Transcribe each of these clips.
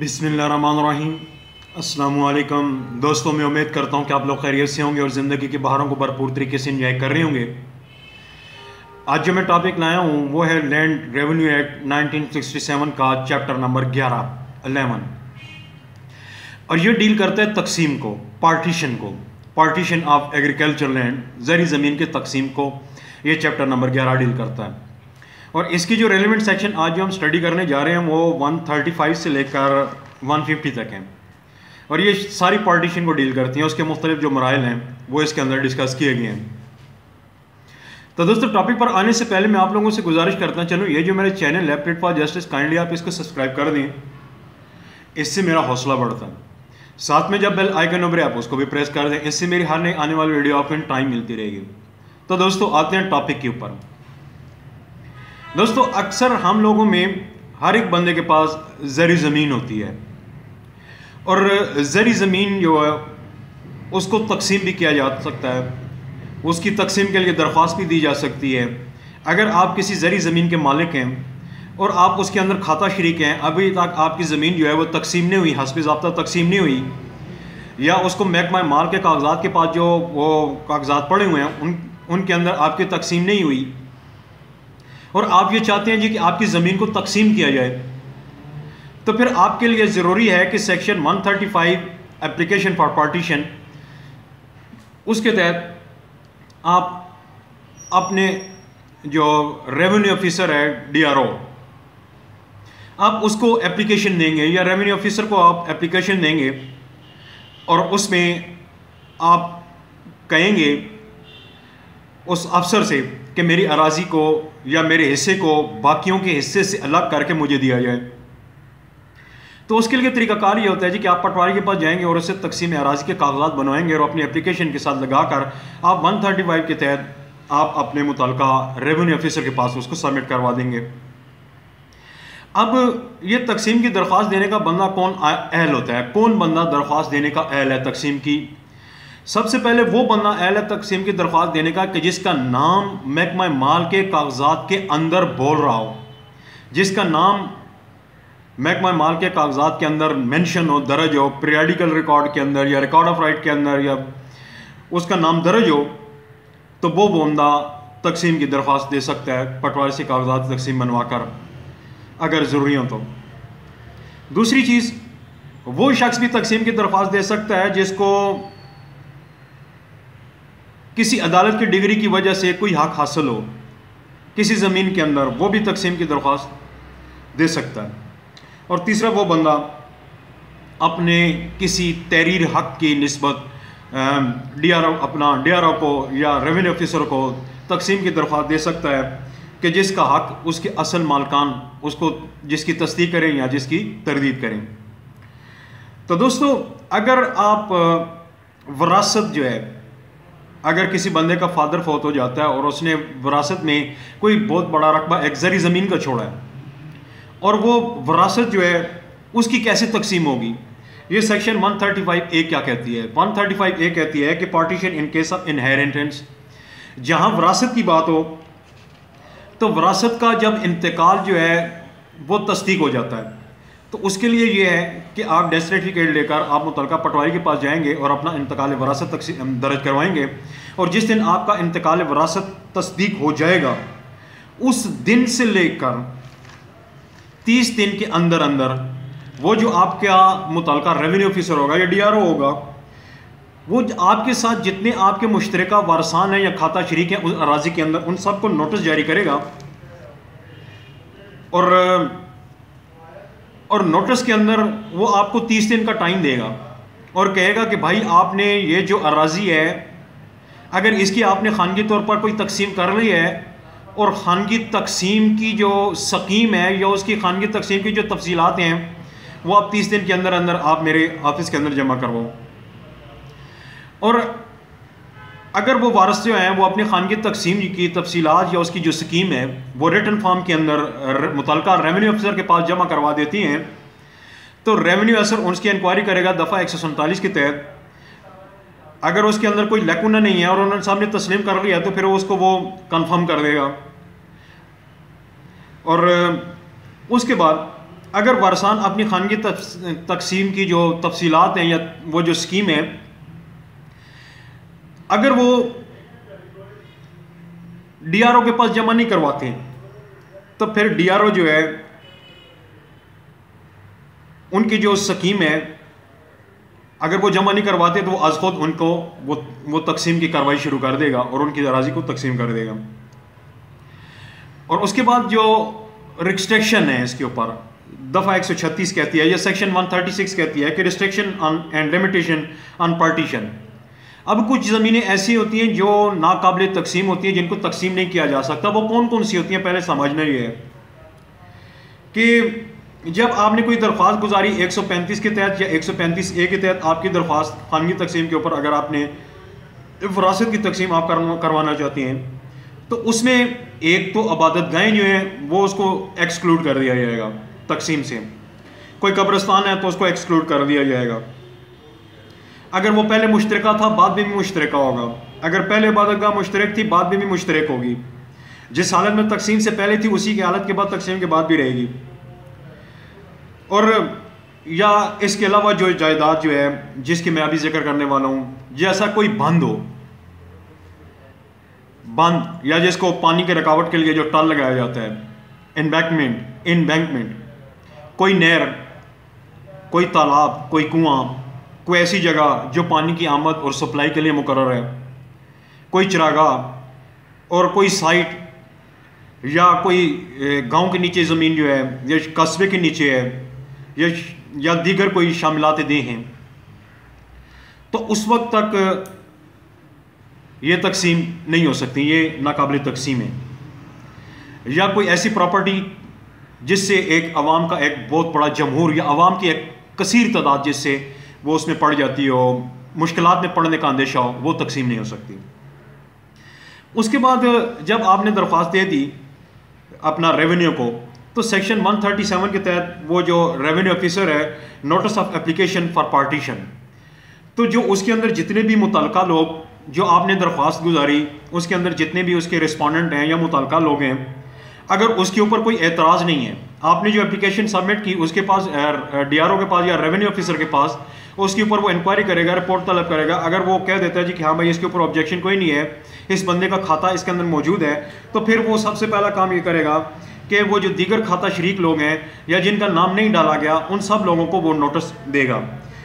بسم اللہ الرحمن الرحیم۔ السلام علیکم۔ دوستوں، میں امید کرتا ہوں کہ آپ لوگ خیریت سے ہوں گے اور زندگی کی بہاروں کو بھرپور طریقے سے انجوائے کر رہے ہوں گے۔ آج جو میں ٹاپک لایا ہوں، وہ ہے land revenue act nineteen sixty seven کا چیپٹر نمبر گیارہ، الیون۔ اور یہ ڈیل کرتا ہے تقسیم کو پارٹیشن کو پارٹیشن آف ایگریکلچر لینڈ زرعی زمین کے تقسیم کو۔ یہ چیپٹر نمبر گیارہ ڈیل کرتا ہے۔ اور اس کی جو ریلیونٹ سیکشن آج جو ہم اسٹڈی کرنے جا رہے ہیں وہ ون تھرٹی فائیو سے لے کر ون ففٹی تک ہیں۔ اور یہ ساری پارٹیشن کو ڈیل کرتی ہیں، اس کے مختلف جو مرائل ہیں، وہ اس کے اندر ڈسکس کیے گئے ہیں۔ تو دوستوں ٹاپک پر آنے سے پہلے میں آپ لوگوں سے گزارش کرتا چلوں، یہ جو میرے چینل ہے پلیٹ فار جسٹس کائنڈلی آپ اس کو سبسکرائب کر دیں۔ اس سے میرا حوصلہ بڑھتا۔ ہے ساتھ میں جب بیل آئیکن ابھرے آپ اس کو بھی پریس کر دیں، اس سے میری ہر نئی آنے والی ویڈیو آپ کو ٹائم ملتی رہے گی۔ تو دوستوں آتے ہیں ٹاپک کے اوپر۔ دوستو، اکثر ہم لوگوں میں ہر ایک بندے کے پاس زرعی زمین ہوتی ہے۔ اور زرعی زمین جو ہے، اس کو تقسیم بھی کیا جا سکتا ہے۔ اس کی تقسیم کے لیے درخواست بھی دی جا سکتی ہے۔ اگر آپ کسی زرعی زمین کے مالک ہیں اور آپ اس کے اندر کھاتا شریک ہیں، ابھی تک آپ کی زمین جو ہے وہ تقسیم نہیں ہوئی، حسب ضابطہ تقسیم نہیں ہوئی، یا اس کو محکمہ مال کے کاغذات کے پاس جو وہ کاغذات پڑے ہوئے ہیں، ان ان کے اندر آپ کی تقسیم نہیں ہوئی اور آپ یہ چاہتے ہیں جی کہ آپ کی زمین کو تقسیم کیا جائے۔ تو پھر آپ کے لیے ضروری ہے کہ سیکشن 135 اپلیکیشن فار پارٹیشن اس کے تحت آپ اپنے جو ریونیو آفیسر ہے ڈی آر او آپ اس کو اپلیکیشن دیں گے یا ریونیو آفیسر کو آپ اپلیکیشن دیں گے اور اس میں آپ کہیں گے اس افسر سے کہ میری اراضی کو یا میرے حصے کو باقیوں کے حصے سے الگ کر کے مجھے دیا جائے۔ تو اس کے لیے طریقہ کار یہ ہوتا ہے جی کہ آپ پٹواری کے پاس جائیں گے اور اسے تقسیم اراضی کے کاغذات بنوائیں گے اور اپنی اپلیکیشن کے ساتھ لگا کر آپ ون تھرٹی فائیو کے تحت آپ اپنے متعلقہ ریونیو آفیسر کے پاس اس کو سبمٹ کروا دیں گے۔ اب یہ تقسیم کی درخواست دینے کا بندہ کون اہل ہوتا ہے؟ کون بندہ درخواست دینے کا اہل ہے تقسیم کی؟ سب سے پہلے وہ بندہ اہل تقسیم کی درخواست دینے کا کہ جس کا نام محکمہ مال کے کاغذات کے اندر بول رہا ہو، جس کا نام محکمہ مال کے کاغذات کے اندر مینشن ہو، درج ہو پریڈیکل ریکارڈ کے اندر یا ریکارڈ آف رائٹ کے اندر یا اس کا نام درج ہو، تو وہ بندہ تقسیم کی درخواست دے سکتا ہے، پٹواری سے کاغذات تقسیم بنوا کر، اگر ضروری ہو تو۔ دوسری چیز، وہ شخص بھی تقسیم کی درخواست دے سکتا ہے جس کو کسی عدالت کی ڈگری کی وجہ سے کوئی حق حاصل ہو، کسی زمین کے اندر وہ بھی تقسیم کی درخواست دے سکتا ہے۔ اور تیسرا وہ بندہ اپنے کسی تحریر حق کی نسبت ڈی آر او اپنا ڈی آر او کو یا ریونیو آفیسر کو تقسیم کی درخواست دے سکتا ہے کہ جس کا حق اس کے اصل مالکان اس کو جس کی تصدیق کریں یا جس کی تردید کریں۔ تو دوستو، اگر آپ وراثت جو ہے اگر کسی بندے کا فادر فوت ہو جاتا ہے اور اس نے وراثت میں کوئی بہت بڑا رقبہ ایکزری زمین کا چھوڑا ہے اور وہ وراثت جو ہے اس کی کیسے تقسیم ہوگی؟ یہ سیکشن 135 اے کیا کہتی ہے؟ 135 اے کہتی ہے کہ partition in case of inheritance جہاں وراثت کی بات ہو، تو وراثت کا جب انتقال جو ہے وہ تصدیق ہو جاتا ہے۔ تو اس کے لیے یہ ہے کہ آپ ڈیتھ سرٹیفکیٹ لے کر آپ متعلقہ پٹواری کے پاس جائیں گے اور اپنا انتقال وراثت درج کروائیں گے اور جس دن آپ کا انتقال وراثت تصدیق ہو جائے گا، اس دن سے لے کر تیس دن کے اندر اندر وہ جو آپ کا متعلقہ ریونیو آفیسر ہوگا یا ڈی آر او ہوگا، وہ آپ کے ساتھ جتنے آپ کے مشترکہ وارثان ہیں یا کھاتا شریک ہیں، اس اراضی کے اندر ان سب کو نوٹس جاری کرے گا۔ اور اور نوٹس کے اندر وہ آپ کو تیس دن کا ٹائم دے گا اور کہے گا کہ بھائی آپ نے یہ جو اراضی ہے، اگر اس کی آپ نے خانگی طور پر کوئی تقسیم کر لی ہے اور خانگی تقسیم کی جو سکیم ہے یا اس کی خانگی تقسیم کی جو تفصیلات ہیں، وہ آپ تیس دن کے اندر اندر آپ میرے آفس کے اندر جمع کرواؤ۔ اور اگر وہ وارث جو ہیں وہ اپنی خانگی تقسیم کی تفصیلات یا اس کی جو سکیم ہے، وہ ریٹن فارم کے اندر متعلقہ ریونیو افسر کے پاس جمع کروا دیتی ہیں، تو ریونیو افسر اس کی انکوائری کرے گا دفعہ ایک سو سنتالیس کے تحت۔ اگر اس کے اندر کوئی لیکونا نہیں ہے اور انہوں نے سامنے تسلیم کر لیا، تو پھر اس کو وہ کنفرم کر دے گا۔ اور اس کے بعد اگر ورثان اپنی خانگی تقسیم کی جو تفصیلات ہیں یا وہ جو اسکیم ہے اگر وہ ڈی آر او کے پاس جمع نہیں کرواتے، تو پھر ڈی آر او جو ہے، ان کی جو سکیم ہے، اگر وہ جمع نہیں کرواتے تو وہ از خود ان کو وہ تقسیم کی کاروائی شروع کر دے گا اور ان کی اراضی کو تقسیم کر دے گا۔ اور اس کے بعد جو ریسٹرکشن ہے اس کے اوپر، دفعہ ایک سو چھتیس کہتی ہے یا سیکشن ون تھرٹی سکس کہتی ہے کہ restriction and limitation on partition اب کچھ زمینیں ایسی ہوتی ہیں جو ناقابل تقسیم ہوتی ہیں جن کو تقسیم نہیں کیا جا سکتا۔ وہ کون کون سی ہوتی ہیں؟ پہلے سمجھنا یہ ہے کہ جب آپ نے کوئی درخواست گزاری ایک سو پینتیس کے تحت یا ایک سو پینتیس اے کے تحت، آپ کی درخواست خانگی تقسیم کے اوپر اگر آپ نے فراست کی تقسیم آپ کروانا چاہتے ہیں، تو اس میں ایک تو عبادت گاہیں جو ہیں، وہ اس کو ایکسکلوڈ کر دیا جائے گا تقسیم سے۔ کوئی قبرستان ہے تو اس کو ایکسکلوڈ کر دیا جائے گا۔ اگر وہ پہلے مشترکہ تھا، بعد میں بھی مشترکہ ہوگا۔ اگر پہلے عبادت گاہ مشترک تھی، بعد میں بھی مشترک ہوگی۔ جس حالت میں تقسیم سے پہلے تھی، اسی کی حالت کے بعد تقسیم کے بعد بھی رہے گی۔ اور یا اس کے علاوہ جو جائیداد جو ہے، جس کی میں ابھی ذکر کرنے والا ہوں جیسا کوئی بند ہو۔ بند، یا جس کو پانی کے رکاوٹ کے لیے جو ٹل لگایا جاتا ہے۔ انبیکمنٹ انبینکمنٹ کوئی نہر، کوئی تالاب، کوئی کنواں۔ کوئی ایسی جگہ جو پانی کی آمد اور سپلائی کے لیے مقرر ہے؟ کوئی چراگاہ اور کوئی سائٹ یا کوئی گاؤں کے نیچے زمین جو ہے، یا قصبے کے نیچے ہے، یا دیگر کوئی شاملات دے ہیں؟ تو اس وقت تک یہ تقسیم نہیں ہو سکتی، یہ ناقابل تقسیم ہے۔ یا کوئی ایسی پراپرٹی جس سے ایک عوام کا ایک بہت بڑا جمہور یا عوام کی ایک کثیر تعداد جس سے وہ اس میں پڑ جاتی ہو، مشکلات میں پڑھنے کا اندیشہ ہو، وہ تقسیم نہیں ہو سکتی۔ اس کے بعد جب آپ نے درخواست دے دی اپنا ریونیو کو، تو سیکشن 137 کے تحت وہ جو ریونیو آفیسر ہے notice of application for partition تو جو اس کے اندر جتنے بھی متعلقہ لوگ جو آپ نے درخواست گزاری، اس کے اندر جتنے بھی اس کے رسپونڈنٹ ہیں یا متعلقہ لوگ ہیں، اگر اس کے اوپر کوئی اعتراض نہیں ہے، آپ نے جو اپلیکیشن سبمٹ کی، اس کے پاس ڈی آر او کے پاس یا ریونیو آفیسر کے پاس اس کے اوپر وہ انکوائری کرے گا رپورٹ طلب کرے گا۔ اگر وہ کہہ دیتا ہے جی کہ ہاں بھائی، اس کے اوپر آبجیکشن کوئی نہیں ہے، اس بندے کا کھاتا اس کے اندر موجود ہے، تو پھر وہ سب سے پہلا کام یہ کرے گا کہ وہ جو دیگر کھاتا شریک لوگ ہیں یا جن کا نام نہیں ڈالا گیا، ان سب لوگوں کو وہ نوٹس دے گا۔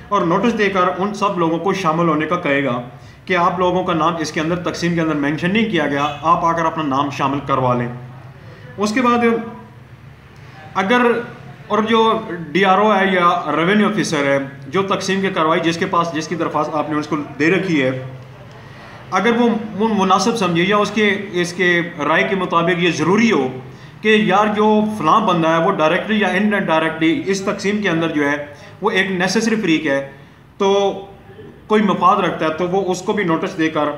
اور نوٹس دے کر ان سب لوگوں کو شامل ہونے کا کہے گا کہ آپ لوگوں کا نام اس کے اندر تقسیم کے اندر مینشن نہیں کیا گیا، آپ آ کر اپنا نام شامل کروا لیں۔ اس کے بعد اگر اور جو ڈی آر او ہے یا ریونیو آفیسر ہے، جو تقسیم کی کاروائی جس کے پاس جس کی درخواست آپ نے اس کو دے رکھی ہے، اگر وہ مناسب سمجھے یا اس کے اس کے رائے کے مطابق یہ ضروری ہو کہ یار جو فلاں بندہ ہے، وہ ڈائریکٹلی یا ان ڈائریکٹلی اس تقسیم کے اندر جو ہے، وہ ایک نیسسری فریق ہے، تو کوئی مفاد رکھتا ہے تو وہ اس کو بھی نوٹس دے کر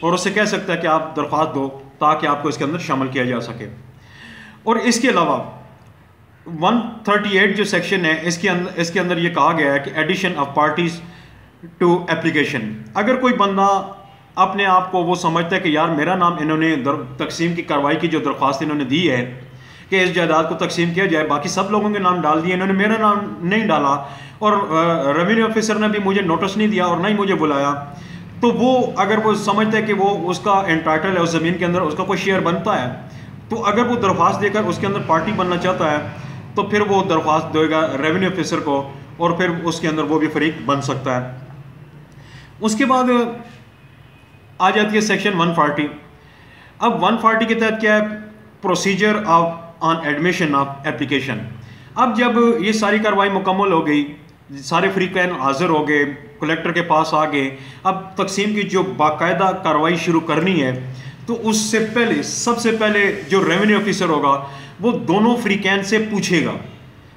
اور اس سے کہہ سکتا ہے کہ آپ درخواست دو تاکہ آپ کو اس کے اندر شامل کیا جا سکے۔ اور اس کے علاوہ ون تھرٹی ایٹ جو سیکشن ہے، اس کے اندر اس کے اندر یہ کہا گیا ہے کہ addition of parties to application اگر کوئی بندہ اپنے آپ کو وہ سمجھتا ہے کہ یار میرا نام انہوں نے تقسیم کی کاروائی کی جو درخواست انہوں نے دی ہے، کہ اس جائیداد کو تقسیم کیا جائے، باقی سب لوگوں کے نام ڈال دیے، انہوں نے میرا نام نہیں ڈالا اور ریونیو آفیسر نے بھی مجھے نوٹس نہیں دیا اور نہ ہی مجھے بلایا، تو وہ اگر وہ سمجھتا ہے کہ وہ اس کا انٹائٹل ہے، اس زمین کے اندر اس کا کوئی شیئر بنتا ہے، تو اگر وہ درخواست دے کر اس کے اندر پارٹی بننا چاہتا ہے تو پھر وہ درخواست دے گا ریونیو آفیسر کو اور پھر اس کے اندر وہ بھی فریق بن سکتا ہے۔ اس کے بعد آ جاتی ہے سیکشن ون فارٹی اب ون فارٹی کے تحت کیا ہے؟ Procedure of on admission of application اب جب یہ ساری کاروائی مکمل ہو گئی، سارے فریقین حاضر ہو گئے کلیکٹر کے پاس آ گئے، اب تقسیم کی جو باقاعدہ کاروائی شروع کرنی ہے، تو اس سے پہلے، سب سے پہلے جو ریونیو آفیسر ہوگا وہ دونوں فریقین سے پوچھے گا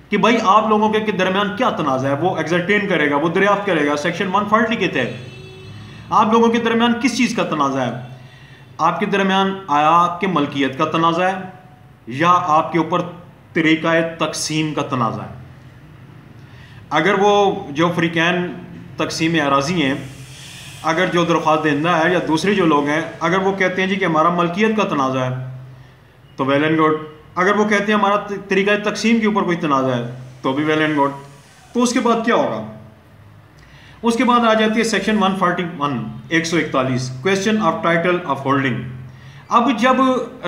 کہ بھائی آپ لوگوں کے درمیان کیا تنازع ہے؟ وہ ایگزرٹین کرے گا، وہ دریافت کرے گا سیکشن ون فارٹی کے تحت آپ لوگوں کے درمیان کس چیز کا تنازع ہے؟ آپ کے درمیان آیا کہ ملکیت کا تنازع ہے یا آپ کے اوپر طریقہ تقسیم کا تنازع ہے؟ اگر وہ جو فریقین تقسیم اراضی ہیں، اگر جو درخواست دہندہ ہے یا دوسرے جو لوگ ہیں، اگر وہ کہتے ہیں جی کہ ہمارا ملکیت کا تنازع ہے، تو ویل اینڈ گڈ اگر وہ کہتے ہیں ہمارا طریقہ تقسیم کے اوپر کوئی تنازع ہے، تو بھی ویل اینڈ گڈ تو اس کے بعد کیا ہوگا؟ اس کے بعد آ جاتی ہے سیکشن 141 ایک سو اکتالیس. Question of title of holding اب جب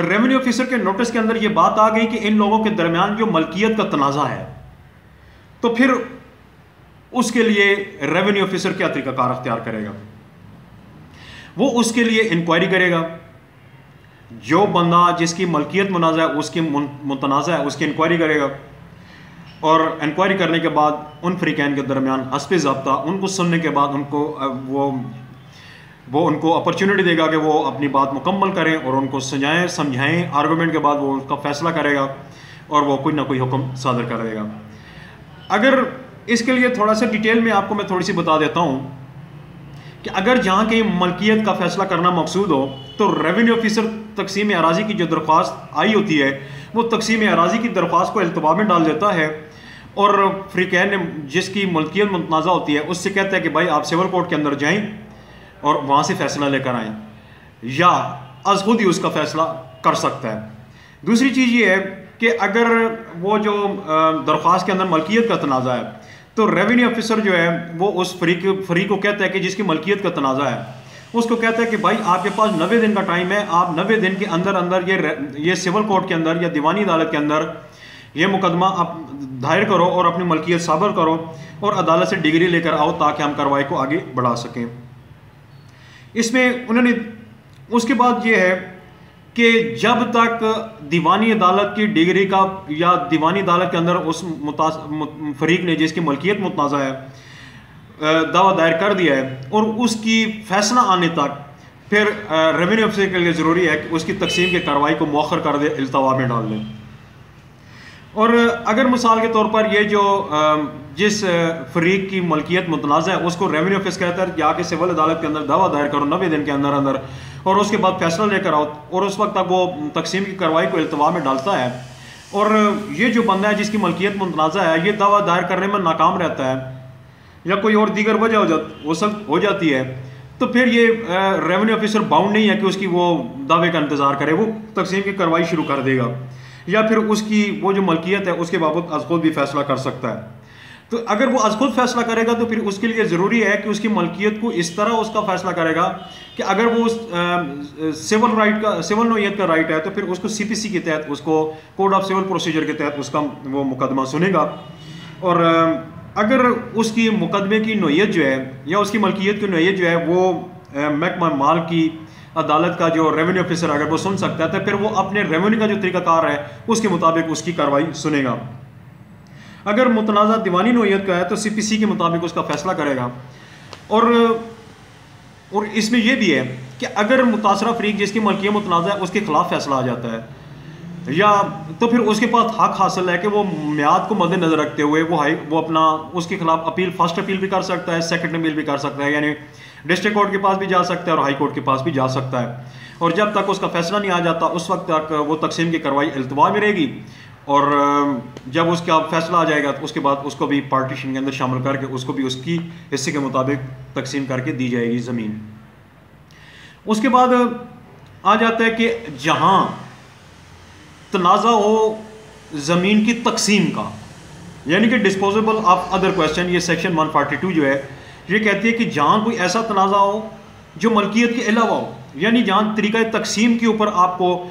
ریونیو آفیسر کے نوٹس کے اندر یہ بات آ گئی کہ ان لوگوں کے درمیان جو ملکیت کا تنازع ہے، تو پھر اس کے لیے ریونیو آفیسر کیا طریقہ کار اختیار کرے گا؟ وہ اس کے لیے انکوائری کرے گا۔ جو بندہ جس کی ملکیت منازع ہے، اس کی متنازع ہے، اس کی انکوائری کرے گا۔ اور انکوائری کرنے کے بعد ان فریقین کے درمیان حسب ضابطہ، ان کو سننے کے بعد ان کو وہ وہ ان کو اپرچونٹی دے گا کہ وہ اپنی بات مکمل کریں اور ان کو سجائیں، سمجھائیں۔ آرگومنٹ کے بعد وہ ان کا فیصلہ کرے گا اور وہ کوئی نہ کوئی حکم صادر کرے گا۔ اگر اس کے لیے تھوڑا سا ڈیٹیل میں آپ کو میں تھوڑی سی بتا دیتا ہوں کہ اگر جہاں کہیں ملکیت کا فیصلہ کرنا مقصود ہو، تو ریونیو آفیسر تقسیم اراضی کی جو درخواست آئی ہوتی ہے، وہ تقسیم اراضی کی درخواست کو التبا میں ڈال دیتا ہے اور فریقین نے جس کی ملکیت متنازع ہوتی ہے، اس سے کہتا ہے کہ بھائی، آپ سول کورٹ کے اندر جائیں اور وہاں سے فیصلہ لے کر آئیں، یا از خود ہی اس کا فیصلہ کر سکتا ہے۔ دوسری چیز یہ ہے کہ اگر وہ جو درخواست کے اندر ملکیت کا تنازع ہے، تو ریونیو آفیسر جو ہے، وہ اس فریق فریق کو کہتا ہے کہ جس کی ملکیت کا تنازع ہے۔ اس کو کہتا ہے کہ بھائی، آپ کے پاس نوے دن کا ٹائم ہے، آپ نوے دن کے اندر اندر یہ یہ سول کورٹ کے اندر یا دیوانی عدالت کے اندر یہ مقدمہ آپ دائر کرو اور اپنی ملکیت صابر کرو اور عدالت سے ڈگری لے کر آؤ تاکہ ہم کاروائی کو آگے بڑھا سکیں۔ اس میں انہوں نے، اس کے بعد یہ ہے کہ جب تک دیوانی عدالت کی ڈگری کا یا دیوانی عدالت کے اندر اس فریق نے، جس کی ملکیت متنازع ہے دعویٰ دائر کر دیا ہے اور اس کی فیصلہ آنے تک پھر ریونیو افسر کے لیے ضروری ہے کہ اس کی تقسیم کی کارروائی کو مؤخر کر دے، التوا میں ڈال دیں اور اگر مثال کے طور پر یہ جو جس فریق کی ملکیت متنازع ہے، اس کو ریونیو آفس کہتا ہے جا کے سول عدالت کے اندر دعویٰ دائر کرو، نوے دن کے اندر اندر۔ اور اس کے بعد فیصلہ لے کر آؤ، اور اس وقت تک وہ تقسیم کی کاروائی کو التوا میں ڈالتا ہے۔ اور یہ جو بندہ ہے جس کی ملکیت متنازع ہے، یہ دعویٰ دائر کرنے میں ناکام رہتا ہے۔ یا کوئی اور دیگر وجہ ہو جات وہ سب ہو جاتی ہے، تو پھر یہ ریونیو آفیسر باؤنڈ نہیں ہے کہ اس کی وہ دعوے کا انتظار کرے، وہ تقسیم کی کاروائی شروع کر دے گا۔ یا پھر اس کی وہ جو ملکیت ہے، اس کے بابت از خود بھی فیصلہ کر سکتا ہے۔ تو اگر وہ از خود فیصلہ کرے گا، تو پھر اس کے لیے ضروری ہے کہ اس کی ملکیت کو اس طرح اس کا فیصلہ کرے گا کہ اگر وہ سول رائٹ کا سول نوعیت کا رائٹ ہے، تو پھر اس کو سی پی سی کے تحت، اس کو کوڈ آف سول پروسیجر کے تحت اس کا وہ مقدمہ سنے گا۔ اور اگر اس کی مقدمے کی نوعیت جو ہے یا اس کی ملکیت کی نوعیت جو ہے وہ محکمہ مال کی عدالت کا جو ریونیو آفیسر اگر وہ سن سکتا ہے، تو پھر وہ اپنے ریونیو کا جو طریقہ کار ہے، اس کے مطابق اس کی کاروائی سنے گا۔ اگر متنازع دیوانی نوعیت کا ہے، تو سی پی سی کے مطابق اس کا فیصلہ کرے گا۔ اور اور اس میں یہ بھی ہے کہ اگر متاثرہ فریق جس کی ملکیت متنازع ہے، اس کے خلاف فیصلہ آ جاتا ہے۔ یا تو پھر اس کے پاس حق حاصل ہے کہ وہ میعاد کو مد نظر رکھتے ہوئے وہ ہائی وہ اپنا اس کے خلاف اپیل فرسٹ اپیل بھی کر سکتا ہے سیکنڈ اپیل بھی کر سکتا ہے یعنی ڈسٹرکٹ کورٹ کے پاس بھی جا سکتا ہے اور ہائی کورٹ کے پاس بھی جا سکتا ہے۔ اور جب تک اس کا فیصلہ نہیں آ جاتا، اس وقت تک وہ تقسیم کی کاروائی التوا میں رہے گی۔ اور جب اس کا فیصلہ آ جائے گا تو اس کے بعد اس کو بھی پارٹیشن کے اندر شامل کر کے اس کو بھی اس کی حصے کے مطابق تقسیم کر کے دی جائے گی زمین۔ اس کے بعد، آ جاتا ہے کہ جہاں تنازع ہو زمین کی تقسیم کا۔ یعنی کہ ڈسپوزیبل آف ادر کوشچن یہ سیکشن 142 جو ہے، یہ کہتی ہے کہ جہاں کوئی ایسا تنازع ہو جو ملکیت کے علاوہ ہو۔ یعنی جہاں طریقہ تقسیم کے اوپر آپ کو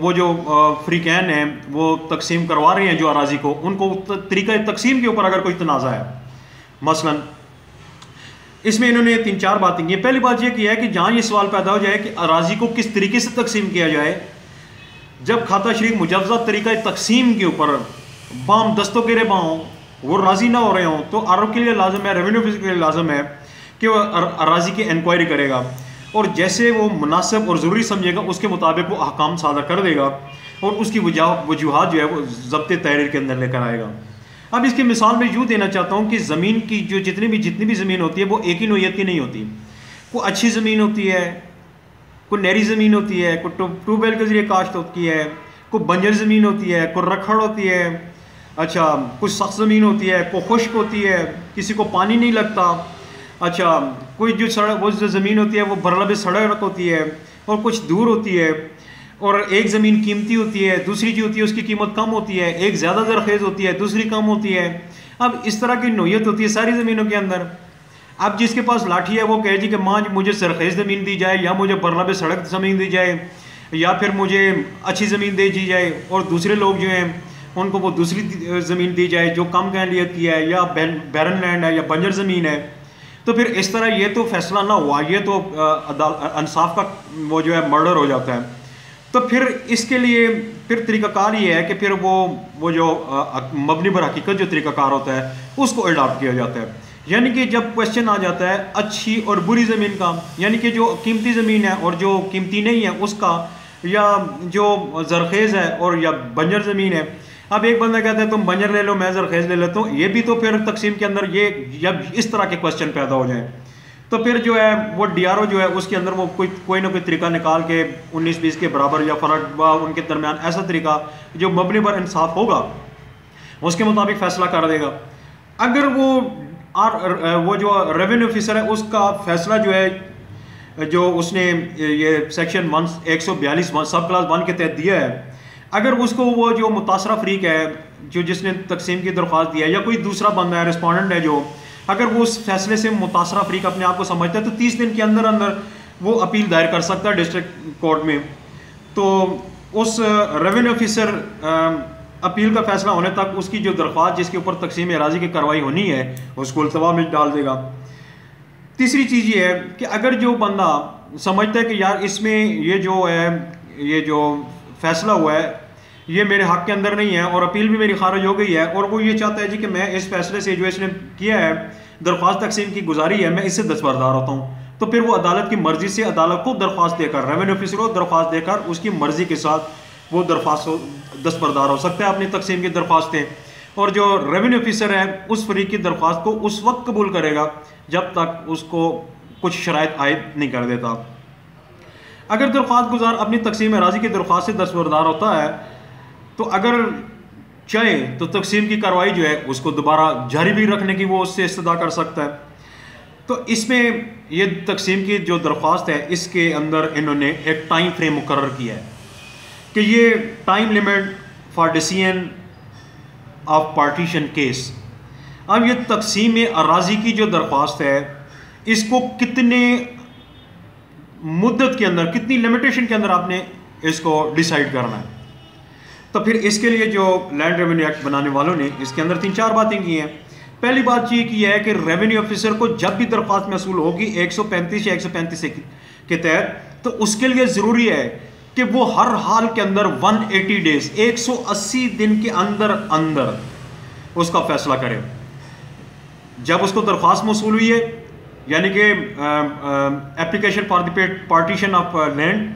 وہ جو فریقین ہیں، وہ تقسیم کروا رہے ہیں جو اراضی کو، ان کو طریقہ تقسیم کے اوپر اگر کوئی تنازع ہے۔ مثلا، اس میں انہوں نے تین چار باتیں کی پہلی بات یہ کی ہے کہ جہاں یہ سوال پیدا ہو جائے کہ اراضی کو کس طریقے سے تقسیم کیا جائے۔ جب کھاتا شریف مجوزہ طریقہ تقسیم کے اوپر بام دستوں گرے باؤں وہ راضی نہ ہو رہے ہوں، تو آر کے لیے لازم ہے ریونیو آفس کے لیے لازم ہے کہ وہ اراضی کی انکوائری کرے گا۔ اور جیسے وہ مناسب اور ضروری سمجھے گا، اس کے مطابق وہ احکام سادہ کر دے گا اور اس کی وجوہات جو ہے وہ ضبط تحریر کے اندر لے کر آئے گا۔ اب اس کی مثال میں یوں دینا چاہتا ہوں کہ زمین کی جو جتنی بھی جتنی بھی زمین ہوتی ہے، وہ ایک ہی نوعیت کی نہیں ہوتی۔ کوئی اچھی زمین ہوتی ہے کوئی نہری زمین ہوتی ہے کوئی ٹیوب ویل کے ذریعے کاشت ہوتی ہے کوئی بنجر زمین ہوتی ہے کوئی رکھڑ ہوتی ہے اچھا کچھ سخت زمین ہوتی ہے کوئی خشک ہوتی ہے کسی کو پانی نہیں لگتا اچھا کوئی جو سڑک وہ جو زمین ہوتی ہے وہ برلب سڑک ہوتی ہے اور کچھ دور ہوتی ہے اور ایک زمین قیمتی ہوتی ہے دوسری جو ہوتی ہے اس کی قیمت کم ہوتی ہے ایک زیادہ زرخیز ہوتی ہے دوسری کم ہوتی ہے اب اس طرح کی نوعیت ہوتی ہے ساری زمینوں کے اندر اب جس کے پاس لاٹھی ہے وہ کہے جی کہ ماں جی مجھے سرخیز زمین دی جائے یا مجھے پرلب سڑک زمین دی جائے یا پھر مجھے اچھی زمین دے دی جائے اور دوسرے لوگ جو ہیں ان کو وہ دوسری زمین دی جائے جو کم کہلیت کی ہے یا بیرن لینڈ ہے یا بنجر زمین ہے۔ تو پھر اس طرح یہ تو فیصلہ نہ ہوا، یہ تو انصاف کا وہ جو ہے مرڈر ہو جاتا ہے۔ تو پھر اس کے لیے پھر طریقہ کار یہ ہے کہ پھر وہ وہ جو مبنی بر حقیقت جو طریقہ کار ہوتا ہے، اس کو اڈاپٹ کیا جاتا ہے۔ یعنی کہ جب کوشچن آ جاتا ہے، اچھی اور بری زمین کا یعنی کہ جو قیمتی زمین ہے اور جو قیمتی نہیں ہے، اس کا، یا جو زرخیز ہے اور یا بنجر زمین ہے۔ اب ایک بندہ کہتا ہے، تم بنجر لے لو، میں زرخیز لے لیتا ہوں۔ یہ بھی تو پھر تقسیم کے اندر یہ جب اس طرح کے کوشچن پیدا ہو جائیں۔ تو پھر جو ہے، وہ ڈی آر او جو ہے، اس کے اندر وہ کوئی کوئی نہ کوئی طریقہ نکال کے انیس بیس کے برابر یا فرق ان کے درمیان ایسا طریقہ جو مبنی پر انصاف ہوگا، اس کے مطابق فیصلہ کر دے گا۔ اگر وہ اور وہ جو ریونیو آفیسر ہے، اس کا فیصلہ جو ہے، جو اس نے یہ سیکشن ون ایک سو بیالیس سب کلاس ون کے تحت دیا ہے۔ اگر اس کو وہ جو متاثرہ فریق ہے، جو جس نے تقسیم کی درخواست دیا ہے، یا کوئی دوسرا بندہ ہے رسپونڈنٹ ہے جو، اگر وہ اس فیصلے سے متاثرہ فریق اپنے آپ کو سمجھتا ہے، تو تیس دن کے اندر اندر وہ اپیل دائر کر سکتا ہے ڈسٹرکٹ کورٹ میں۔ تو اس ریونیو آفیسر اپیل کا فیصلہ ہونے تک اس کی جو درخواست جس کے اوپر تقسیم اراضی کی کاروائی ہونی ہے، اس کو التوا میں ڈال دے گا۔ تیسری چیز یہ ہے کہ اگر جو بندہ سمجھتا ہے کہ یار اس میں یہ جو ہے، یہ جو فیصلہ ہوا ہے، یہ میرے حق کے اندر نہیں ہے اور اپیل بھی میری خارج ہو گئی ہے اور وہ یہ چاہتا ہے جی کہ میں اس فیصلے سے جو اس نے کیا ہے، درخواست تقسیم کی گزاری ہے، میں اس سے دستبردار ہوتا ہوں، تو پھر وہ عدالت کی مرضی سے عدالت کو درخواست دے کر ریونیو آفیسر کو درخواست دے کر اس کی مرضی کے ساتھ وہ درخواست دستبردار ہو سکتا ہے اپنی تقسیم کی درخواستیں۔ اور جو ریونیو آفیسر ہے اس فریق کی درخواست کو اس وقت قبول کرے گا جب تک اس کو کچھ شرائط عائد نہیں کر دیتا۔ اگر درخواست گزار اپنی تقسیم اراضی کی درخواست سے دستبردار ہوتا ہے، تو اگر چاہے تو تقسیم کی کاروائی جو ہے، اس کو دوبارہ جاری بھی رکھنے کی وہ اس سے استدا کر سکتا ہے۔ تو اس میں یہ تقسیم کی جو درخواست ہے، اس کے اندر انہوں نے ایک ٹائم فریم مقرر کیا ہے۔ کہ یہ time limit for decision of partition case اب یہ تقسیم اراضی کی جو درخواست ہے، اس کو کتنے مدت کے اندر، کتنی لمیٹیشن کے اندر آپ نے اس کو ڈیسائیڈ کرنا ہے؟ تو پھر اس کے لیے جو لینڈ ریونیو ایکٹ بنانے والوں نے اس کے اندر تین چار باتیں کی ہیں۔ پہلی بات یہ کی ہے کہ ریونیو آفیسر کو جب بھی درخواست محصول ہوگی ایک سو پینتیس یا ایک سو پینتیس کے تحت، تو اس کے لیے ضروری ہے کہ وہ ہر حال کے اندر ون ایٹی ڈیز ایک سو اسی دن کے اندر اندر اس کا فیصلہ کرے۔ جب اس کو درخواست موصول ہوئی ہے یعنی کہ application for the partition of land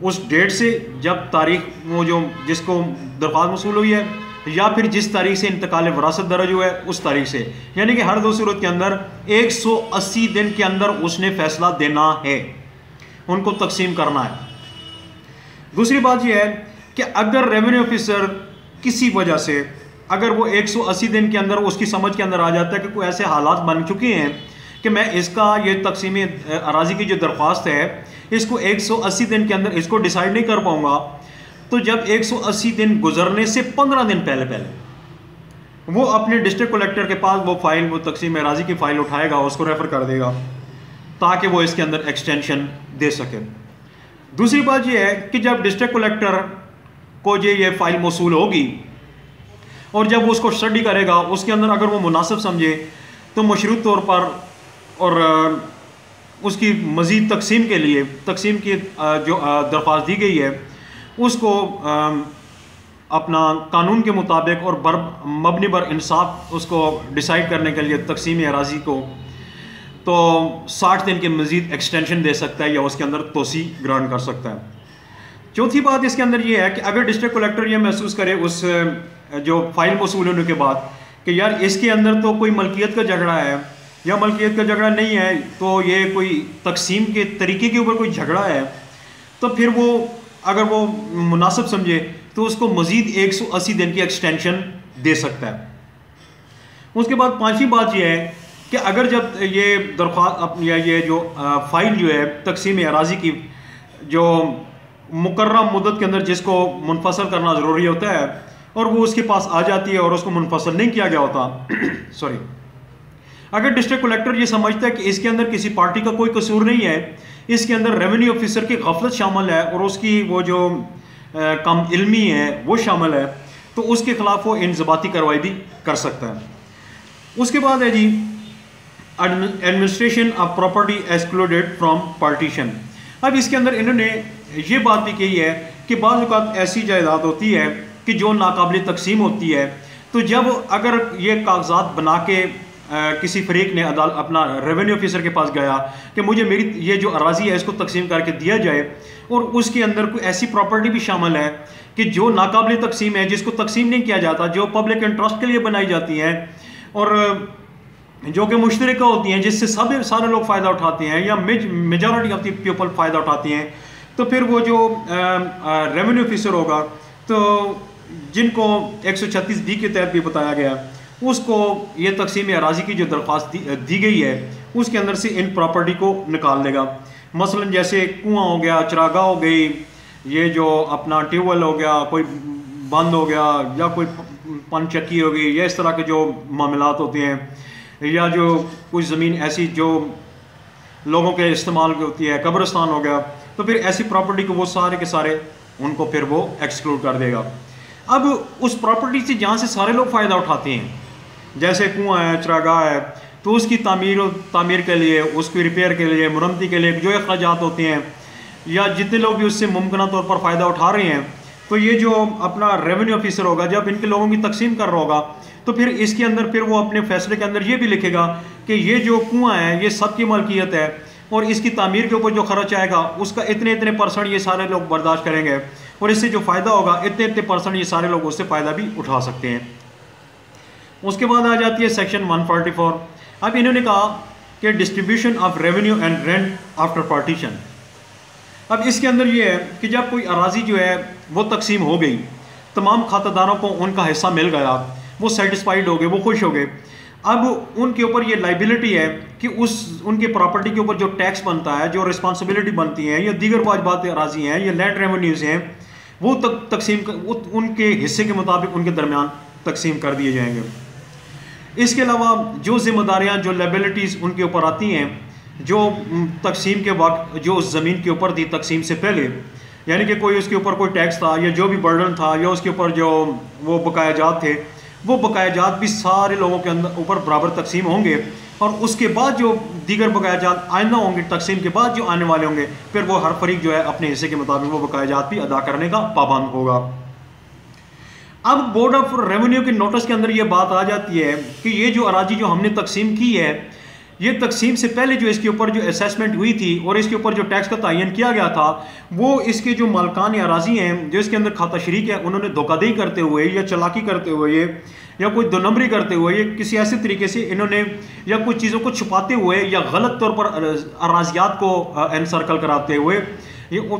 us date سے جب تاریخ وہ جو، جس کو درخواست موصول ہوئی ہے، یا پھر جس تاریخ سے انتقال وراثت درج ہوا ہے، اس تاریخ سے۔ یعنی کہ ہر دو صورت کے اندر ایک سو اسی دن کے اندر اس نے فیصلہ دینا ہے۔ ان کو تقسیم کرنا ہے۔ دوسری بات یہ ہے کہ اگر ریونیو آفیسر کسی وجہ سے اگر وہ ایک سو اسی دن کے اندر اس کی سمجھ کے اندر آ جاتا ہے کہ کوئی ایسے حالات بن چکے ہیں کہ میں اس کا یہ تقسیم اراضی کی جو درخواست ہے، اس کو ایک سو اسی دن کے اندر اس کو ڈیسائیڈ نہیں کر پاؤں گا، تو جب ایک سو اسی دن گزرنے سے پندرہ دن پہلے پہلے وہ اپنے ڈسٹرکٹ کلیکٹر کے پاس وہ فائل وہ تقسیم اراضی کی فائل اٹھائے گا، اس کو ریفر کر دے گا تاکہ وہ اس کے اندر ایکسٹینشن دے سکے۔ دوسری بات یہ ہے کہ جب ڈسٹرکٹ کلیکٹر کو یہ یہ فائل موصول ہوگی اور جب وہ اس کو اسٹڈی کرے گا، اس کے اندر اگر وہ مناسب سمجھے، تو مشروط طور پر اور اس کی مزید تقسیم کے لیے، تقسیم کی جو درخواست دی گئی ہے، اس کو اپنا قانون کے مطابق اور بر، مبنی بر انصاف اس کو ڈیسائیڈ کرنے کے لیے تقسیم اراضی کو تو ساٹھ دن کے مزید ایکسٹینشن دے سکتا ہے یا اس کے اندر توسیع گرانٹ کر سکتا ہے۔ چوتھی بات اس کے اندر یہ ہے کہ اگر ڈسٹرکٹ کلیکٹر یہ محسوس کرے اس جو فائل موصول ہونے کے بعد کہ یار اس کے اندر تو کوئی ملکیت کا جھگڑا ہے یا ملکیت کا جھگڑا نہیں ہے تو یہ کوئی تقسیم کے طریقے کے اوپر کوئی جھگڑا ہے تو پھر وہ اگر وہ مناسب سمجھے تو اس کو مزید ایک سو اسی دن کی ایکسٹینشن دے سکتا ہے۔ اس کے بعد پانچویں بات یہ ہے کہ اگر جب یہ درخواست یا یہ جو فائل جو ہے، تقسیم اراضی کی جو مقررہ مدت کے اندر جس کو منفصل کرنا ضروری ہوتا ہے اور وہ اس کے پاس آ جاتی ہے اور اس کو منفصل نہیں کیا گیا ہوتا، سوری، اگر ڈسٹرکٹ کلیکٹر یہ سمجھتا ہے کہ اس کے اندر کسی پارٹی کا کوئی قصور نہیں ہے، اس کے اندر ریونیو آفیسر کی غفلت شامل ہے اور اس کی وہ جو کم علمی ہے وہ شامل ہے، تو اس کے خلاف وہ انضباطی کاروائی بھی کر سکتا ہے۔ اس کے بعد ہے G administration of property excluded from partition اب اس کے اندر انہوں نے یہ بات بھی کہی ہے کہ بعض اوقات ایسی جائیداد ہوتی ہے کہ جو ناقابل تقسیم ہوتی ہے، تو جب اگر یہ کاغذات بنا کے کسی فریق نے اپنا ریونیو آفیسر کے پاس گیا کہ مجھے میری یہ جو اراضی ہے اس کو تقسیم کر کے دیا جائے اور اس کے اندر کوئی ایسی پراپرٹی بھی شامل ہے کہ جو ناقابل تقسیم ہے، جس کو تقسیم نہیں کیا جاتا، جو پبلک انٹرسٹ کے لیے بنائی جاتی ہیں اور جو کہ مشترکہ ہوتی ہیں، جس سے سب سارے لوگ فائدہ اٹھاتے ہیں یا میجورٹی آف دی پیپل فائدہ اٹھاتی ہیں، تو پھر وہ جو ریونیو آفیسر ہوگا، تو جن کو ایک سو چھتیس بی کے تحت بھی بتایا گیا، اس کو یہ تقسیم اراضی کی جو درخواست دی گئی ہے، اس کے اندر سے ان پراپرٹی کو نکال لے گا۔ مثلا جیسے کنواں ہو گیا، چراگاہ ہو گئی، یہ جو اپنا ٹیوب ویل ہو گیا، کوئی بند ہو گیا یا کوئی پن چکی ہو گئی، یا اس طرح کے جو معاملات ہوتے ہیں یا جو کچھ زمین ایسی جو لوگوں کے استعمال کی ہوتی ہے، قبرستان ہو گیا، تو پھر ایسی پراپرٹی کو وہ سارے کے سارے ان کو پھر وہ ایکسکلوڈ کر دے گا۔ اب اس پراپرٹی سے جہاں سے سارے لوگ فائدہ اٹھاتے ہیں، جیسے کنواں ہے، چراگاہ ہے، تو اس کی تعمیر و تعمیر کے لیے، اس کی ریپیئر کے لیے، مرمتی کے لیے جو اخراجات ہوتے ہیں، یا جتنے لوگ بھی اس سے ممکنہ طور پر فائدہ اٹھا رہے ہیں تو یہ جو اپنا ریونیو آفیسر ہوگا، جب ان کے لوگوں کی تقسیم کر رہا ہوگا، تو پھر اس کے اندر پھر وہ اپنے فیصلے کے اندر یہ بھی لکھے گا کہ یہ جو کنواں ہے یہ سب کی ملکیت ہے اور اس کی تعمیر کے اوپر جو خرچ آئے گا، اس کا اتنے اتنے پرسنٹ یہ سارے لوگ برداشت کریں گے اور اس سے جو فائدہ ہوگا، اتنے اتنے پرسنٹ یہ سارے لوگ اس سے فائدہ بھی اٹھا سکتے ہیں۔ اس کے بعد آ جاتی ہے سیکشن 144 اب انہوں نے کہا کہ distribution of revenue and rent after partition اب اس کے اندر یہ ہے کہ جب کوئی اراضی جو ہے وہ تقسیم ہو گئی، تمام خاتہ داروں کو ان کا حصہ مل گیا، وہ سیٹسفائیڈ ہو گئے، وہ خوش ہو گئے، اب ان کے اوپر یہ لائبلٹی ہے کہ اس، ان کی پراپرٹی کے اوپر جو ٹیکس بنتا ہے، جو رسپانسبلٹی بنتی ہیں یا دیگر واجبات اراضی ہیں یا لینڈ ریونیوز ہیں، وہ تقسیم ان کے حصے کے مطابق ان کے درمیان تقسیم کر دیے جائیں گے۔ اس کے علاوہ جو ذمہ داریاں، جو لیبلٹیز ان کے اوپر آتی ہیں جو تقسیم کے وقت، جو اس زمین کے اوپر تھی، تقسیم سے پہلے یعنی کہ کوئی اس کے اوپر کوئی ٹیکس تھا یا جو بھی برڈن تھا یا اس کے اوپر جو وہ بقایا جات تھے، وہ بقایا جات بھی سارے لوگوں کے اندر اوپر برابر تقسیم ہوں گے اور اس کے بعد جو دیگر بقایا جات آئندہ ہوں گے، تقسیم کے بعد جو آنے والے ہوں گے، پھر وہ ہر فریق جو ہے اپنے حصے کے مطابق وہ بقایا جات بھی ادا کرنے کا پابند ہوگا۔ اب بورڈ آف ریونیو کے نوٹس کے اندر یہ بات آ جاتی ہے کہ یہ جو اراضی جو ہم نے تقسیم کی ہے یہ تقسیم سے پہلے جو اس کے اوپر جو اسیسمنٹ ہوئی تھی اور اس کے اوپر جو ٹیکس کا تعین کیا گیا تھا، وہ اس کے جو مالکان اراضی ہیں، جو اس کے اندر کھاتا شریک ہے انہوں نے دھوکہ دہی کرتے ہوئے یا چلاکی کرتے ہوئے یا کوئی دو نمبری کرتے ہوئے یا کسی ایسے طریقے سے انہوں نے یا کچھ چیزوں کو چھپاتے ہوئے یا غلط طور پر اراضیات کو انسرکل کراتے ہوئے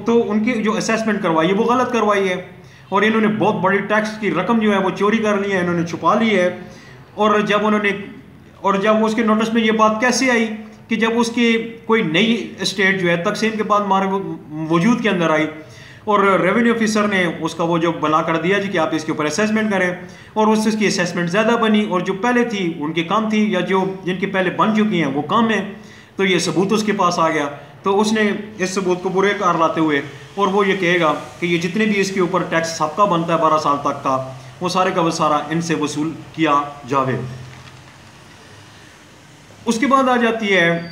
تو ان کی جو اسیسمنٹ کروائی ہے، وہ غلط کروائی ہے۔ اور انہوں نے بہت بڑی ٹیکس کی رقم جو ہے، وہ چوری کر لی ہے، انہوں نے چھپا لی ہے۔ اور جب انہوں نے اور جب اس کے نوٹس میں یہ بات کیسے آئی کہ جب اس کی کوئی نئی اسٹیٹ جو ہے تقسیم کے بعد ہمارے وجود کے اندر آئی اور ریونیو آفیسر نے اس کا وہ جو بنا کر دیا جی کہ آپ اس کے اوپر اسیسمنٹ کریں اور اس کی اسیسمنٹ زیادہ بنی اور جو پہلے تھی ان کی کام تھی یا جو جن کی پہلے بن چکی ہیں وہ کام ہیں تو یہ ثبوت اس کے پاس آ گیا تو اس نے اس ثبوت کو برے کار لاتے ہوئے اور وہ یہ کہے گا کہ یہ جتنے بھی اس کے اوپر ٹیکس سب کا بنتا ہے بارہ سال تک کا وہ سارے کا وہ سارا ان سے وصول کیا جاوے۔ اس کے بعد آ جاتی ہے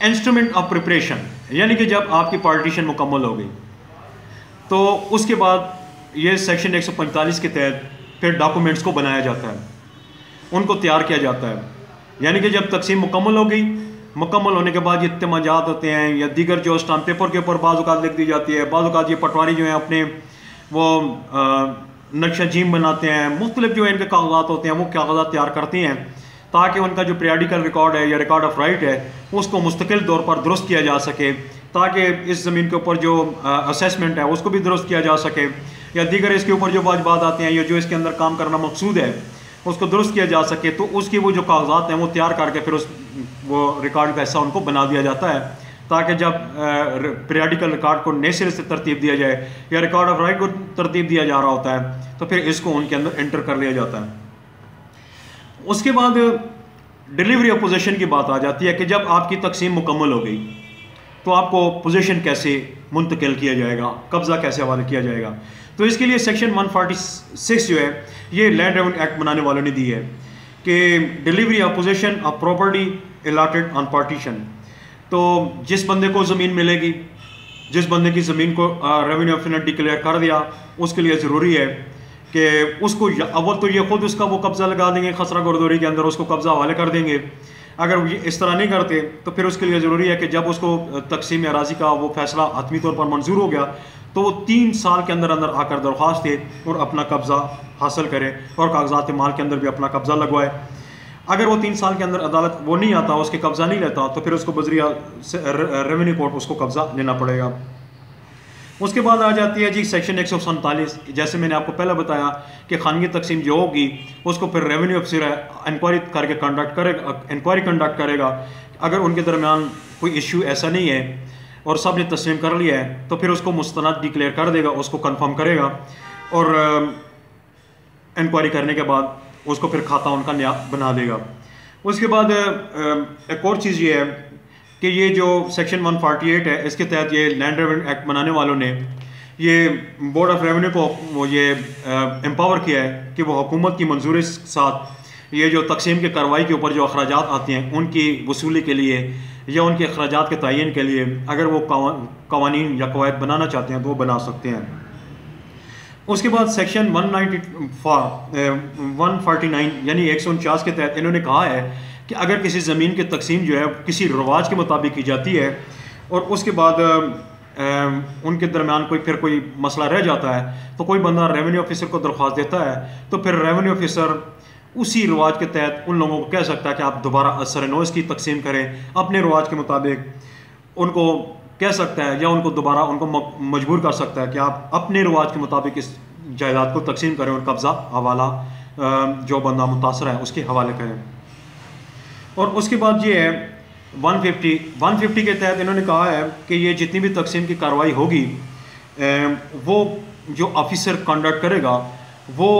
انسٹرومنٹ آف پریپریشن یعنی کہ جب آپ کی پارٹیشن مکمل ہو گئی تو اس کے بعد یہ سیکشن ایک سو پینتالیس کے تحت پھر ڈاکومنٹس کو بنایا جاتا ہے۔ ان کو تیار کیا جاتا ہے۔ یعنی کہ جب تقسیم مکمل ہو گئی مکمل ہونے کے بعد یہ اتماجات ہوتے ہیں، یا دیگر جو اسٹامپ پیپر کے اوپر بعض اوقات لکھ دی جاتی ہے، بعض اوقات یہ پٹواری جو ہیں اپنے وہ نقشہ جیم بناتے ہیں۔ مختلف جو ان کے کاغذات ہوتے ہیں، وہ کاغذات تیار کرتے ہیں۔ تاکہ ان کا جو پریاڈیکل ریکارڈ ہے یا ریکارڈ آف رائٹ ہے، اس کو مستقل طور پر درست کیا جا سکے، تاکہ اس زمین کے اوپر جو اسیسمنٹ ہے، اس کو بھی درست کیا جا سکے۔ یا دیگر اس کے اوپر جو واجبات آتے ہیں یا جو اس کے اندر کام کرنا مقصود ہے، اس کو درست کیا جا سکے، تو اس کی وہ جو کاغذات ہیں، وہ تیار کر کے پھر اس وہ ریکارڈ کا حصہ ان کو بنا دیا جاتا ہے۔ تاکہ جب پیریاڈیکل ریکارڈ کو نئے سرے سے ترتیب دیا جائے یا ریکارڈ آف رائٹ کو ترتیب دیا جا رہا ہوتا ہے، تو پھر اس کو ان کے اندر انٹر کر لیا جاتا ہے۔ اس کے بعد ڈیلیوری آف پوزیشن کی بات آ جاتی ہے کہ جب آپ کی تقسیم مکمل ہو گئی، تو آپ کو پوزیشن کیسے منتقل کیا جائے گا، قبضہ کیسے حوالے کیا جائے گا؟ تو اس کے لیے سیکشن 146 جو ہے، یہ لینڈ ریونیو ایکٹ بنانے والوں نے دی ہے کہ delivery of possession of property allotted on partition تو جس بندے کو زمین ملے گی، جس بندے کی زمین کو ریونیو آف ڈکلیئر کر دیا، اس کے لیے ضروری ہے کہ اس کو اول تو یہ خود اس کا وہ قبضہ لگا دیں گے خسرہ گردوری کے اندر، اس کو قبضہ حوالے کر دیں گے۔ اگر یہ اس طرح نہیں کرتے تو پھر اس کے لیے ضروری ہے کہ جب اس کو تقسیم اراضی کا وہ فیصلہ حتمی طور پر منظور ہو گیا تو وہ تین سال کے اندر اندر آ کر درخواست دے اور اپنا قبضہ حاصل کرے اور کاغذات مال کے اندر بھی اپنا قبضہ لگوائے۔ اگر وہ تین سال کے اندر عدالت وہ نہیں آتا، اس کے قبضہ نہیں لیتا تو پھر اس کو بذریعہ ریونیو کورٹ اس کو قبضہ لینا پڑے گا۔ اس کے بعد آ جاتی ہے جی سیکشن ایک سو سنتالیس، جیسے میں نے آپ کو پہلے بتایا کہ خانگی تقسیم جو ہوگی، اس کو پھر ریونیو افسر انکوائری کر کے کنڈکٹ کرے گا انکوائری کنڈکٹ کرے گا۔ اگر ان کے درمیان کوئی ایشو ایسا نہیں ہے اور سب نے تسلیم کر لیا ہے، تو پھر اس کو مستند ڈکلیئر کر دے گا، اس کو کنفرم کرے گا۔ اور انکوائری کرنے کے بعد اس کو پھر کھاتا ان کا نیا بنا دے گا۔ اس کے بعد ایک اور چیز یہ ہے کہ یہ جو سیکشن 148 ہے، اس کے تحت یہ لینڈ ریونیو ایکٹ بنانے والوں نے یہ بورڈ آف ریونیو کو وہ یہ امپاور کیا ہے کہ وہ حکومت کی منظوری ساتھ یہ جو تقسیم کے کارروائی کے اوپر جو اخراجات آتے ہیں، ان کی وصولی کے لیے یا ان کے اخراجات کے تعین کے لیے اگر وہ قوانین یا قواعد بنانا چاہتے ہیں تو وہ بنا سکتے ہیں۔ اس کے بعد section one ninety one forty nine یعنی ایک سو انچاس کے تحت انہوں نے کہا ہے کہ اگر کسی زمین کی تقسیم جو ہے، کسی رواج کے مطابق کی جاتی ہے اور اس کے بعد ان کے درمیان کوئی پھر کوئی مسئلہ رہ جاتا ہے، تو کوئی بندہ ریونیو آفیسر کو درخواست دیتا ہے، تو پھر ریونیو آفیسر اسی رواج کے تحت ان لوگوں کو کہہ سکتا ہے کہ آپ دوبارہ اثر نوز کی تقسیم کریں، اپنے رواج کے مطابق ان کو کہہ سکتا ہے یا ان کو دوبارہ ان کو مجبور کر سکتا ہے کہ آپ اپنے رواج کے مطابق اس جائیداد کو تقسیم کریں، اور قبضہ حوالہ جو بندہ متاثر ہے، اس کے حوالے کریں۔ اور اس کے بعد یہ ہے ون ففٹی ون ففٹی کے تحت انہوں نے کہا ہے کہ یہ جتنی بھی تقسیم کی کارروائی ہوگی وہ جو آفیسر کنڈکٹ کرے گا، وہ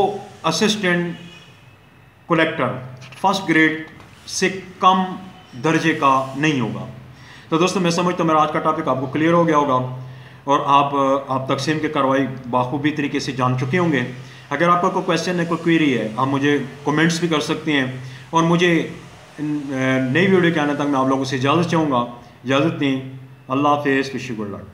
اسسٹنٹ کلیکٹر فرسٹ گریڈ سے کم درجے کا نہیں ہوگا۔ تو دوستو، میں سمجھتا ہوں، میرا آج کا ٹاپک آپ کو کلیئر ہو گیا ہوگا اور آپ آپ تقسیم کے کاروائی باخوبی طریقے سے جان چکے ہوں گے۔ اگر آپ کا کوئی کویشچن ہے، کوئی کوئری ہے، آپ مجھے کومنٹس بھی کر سکتے ہیں اور مجھے نئی ویڈیو کے آنے تک میں آپ لوگوں سے اجازت چاہوں گا۔ اجازت دیں۔ اللہ حافظ فشی گڈ لک